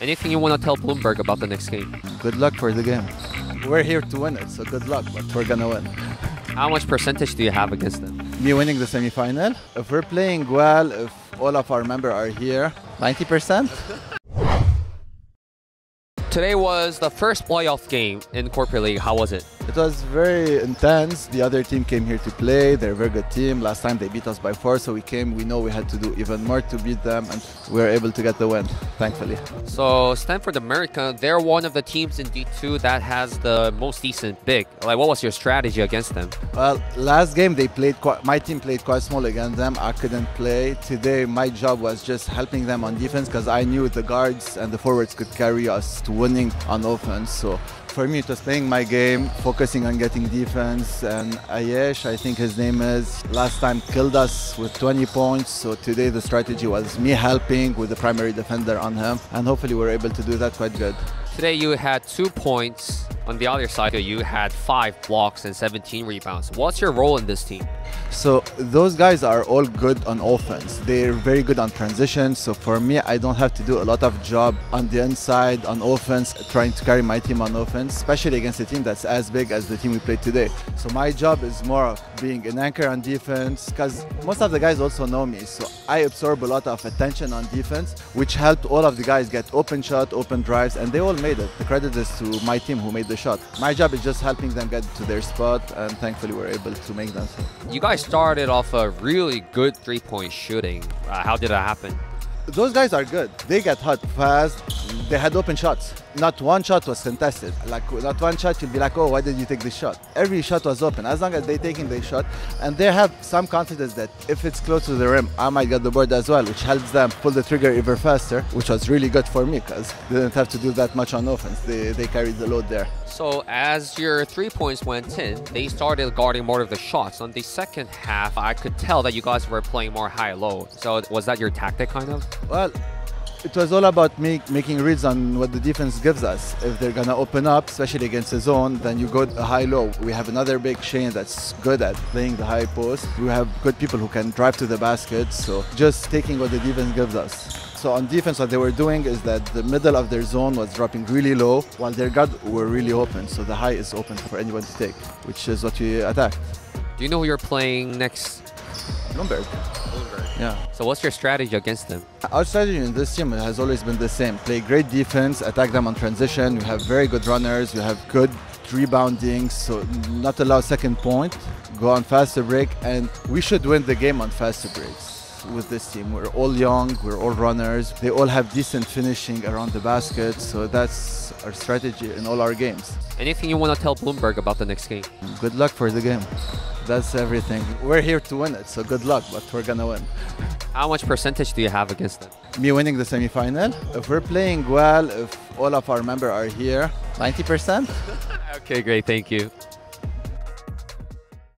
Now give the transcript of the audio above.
Anything you want to tell Bloomberg about the next game? Good luck for the game. We're here to win it, so good luck, but we're gonna win. How much percentage do you have against them? Me winning the semifinal. If we're playing well, if all of our members are here, 90%. Today was the first playoff game in Corporate League. How was it? It was very intense. The other team came here to play. They're a very good team. Last time they beat us by four, so we came. We know we had to do even more to beat them, and we were able to get the win, thankfully. So Stanford America, they're one of the teams in D2 that has the most decent big. Like, what was your strategy against them? Well, last game they played. Quite, my team played quite small against them. I couldn't play today. My job was just helping them on defense because I knew the guards and the forwards could carry us to winning on offense. So for me, it was playing my game, focusing on getting defense. And Ayesh, I think his name is, last time killed us with 20 points. So today the strategy was me helping with the primary defender on him. And hopefully we're able to do that quite good. Today you had two points. On the other side, you had five blocks and 17 rebounds. What's your role in this team? So those guys are all good on offense. They're very good on transition. So for me, I don't have to do a lot of job on the inside on offense, trying to carry my team on offense, especially against a team that's as big as the team we played today. So my job is more of being an anchor on defense because most of the guys also know me. So I absorb a lot of attention on defense, which helped all of the guys get open shot, open drives, and they all made it. The credit is to my team who made the shot. My job is just helping them get to their spot, and thankfully we're able to make that. You guys started off a really good three-point shooting. Uh, how did that happen? Those guys are good. They get hot fast. They had open shots. Not one shot was contested. Like not one shot, you'll be like, oh, why did you take this shot? Every shot was open. As long as they taking the shot, and they have some confidence that if it's close to the rim, I might get the board as well, which helps them pull the trigger even faster, which was really good for me because they didn't have to do that much on offense. They they carried the load there. So as your three points went in, they started guarding more of the shots. On the second half, I could tell that you guys were playing more high-low. So was that your tactic, kind of? Well, it was all about me making reads on what the defense gives us. If they're gonna open up, especially against the zone, then you go high-low. We have another big Shane that's good at playing the high post. We have good people who can drive to the basket. So just taking what the defense gives us. So on defense, what they were doing is that the middle of their zone was dropping really low, while their guard were really open. So the high is open for anyone to take, which is what we attacked. Do you know who you're playing next? Bloomberg. Yeah. So what's your strategy against them? Our strategy in this team has always been the same. Play great defense, attack them on transition. We have very good runners. We have good rebounding, so not allow second point. Go on faster break, and we should win the game on faster breaks with this team. We're all young, we're all runners. They all have decent finishing around the basket, so that's our strategy in all our games. Anything you want to tell Bloomberg about the next game? Good luck for the game. That's everything. We're here to win it, so good luck, but we're gonna win. How much percentage do you have against them? Me winning the semifinal. If we're playing well, if all of our members are here, 90%. okay, great. Thank you.